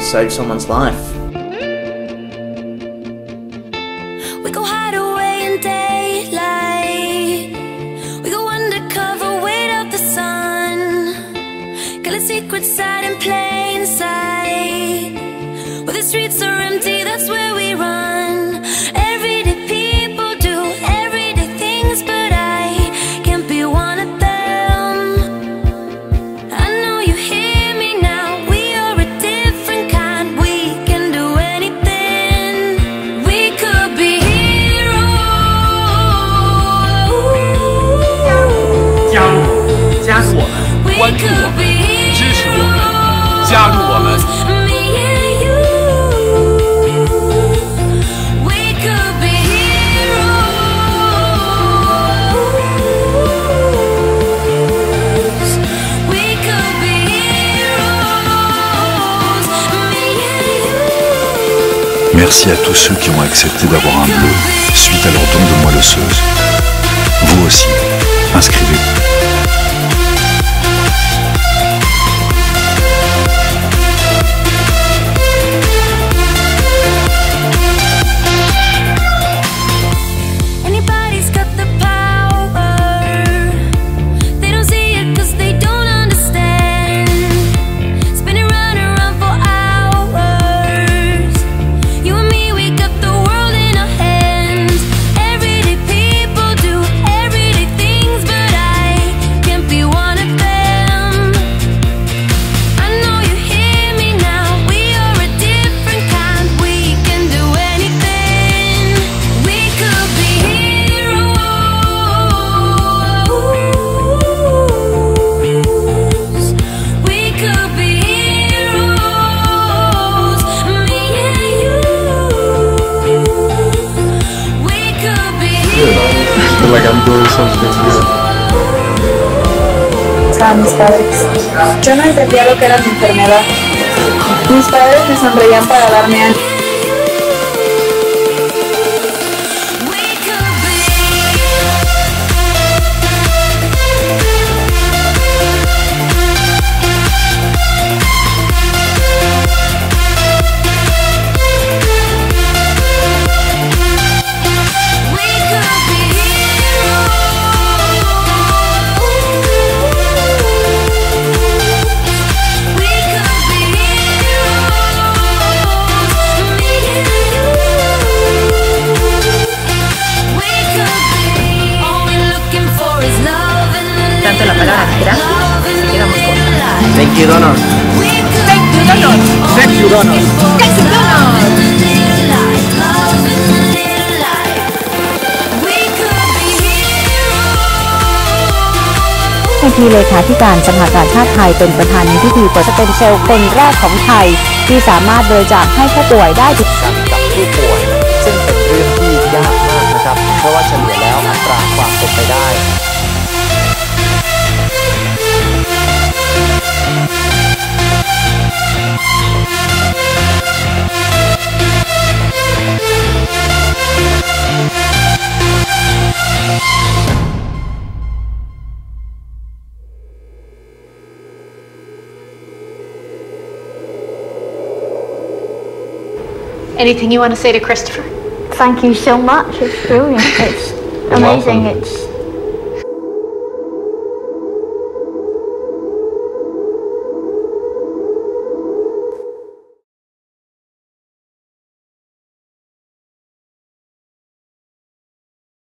save someone's life. We go hide away in daylight. We go undercover, wait out the sun. Got a secret side in plain sight. Where the streets are 关注我 could 们， be 支持我们，加入我们。 Me and you. We could be heroes. We could be heroes. Me and you. Merci à tous ceux qui ont accepté d'avoir un bleu suite à leur don de moelle-osseuse. Vous aussi, Good. a mis padres. Yo no entendía lo que era mi enfermedad. Mis padres me sonreían para darme ánimo. Thank you, Donald. Thank you, Donald. Thank you, Donald. Thank you, Donald. Love in the little light. We could be heroes. ในทีเลขาธิการสภากาชาติไทยเป็นประธานในพิธีเปิดสเต็มเซลล์คนแรกของไทย ที่สามารถบริจาคให้ผู้ป่วยได้ถึงกันกับผู้ป่วย ซึ่งเป็นเรื่องที่ยากมากนะครับ เพราะว่าเฉลี่ยแล้วอัตราความเป็นไปได้ Anything you want to say to Christopher? Thank you so much. It's brilliant. It's amazing. It's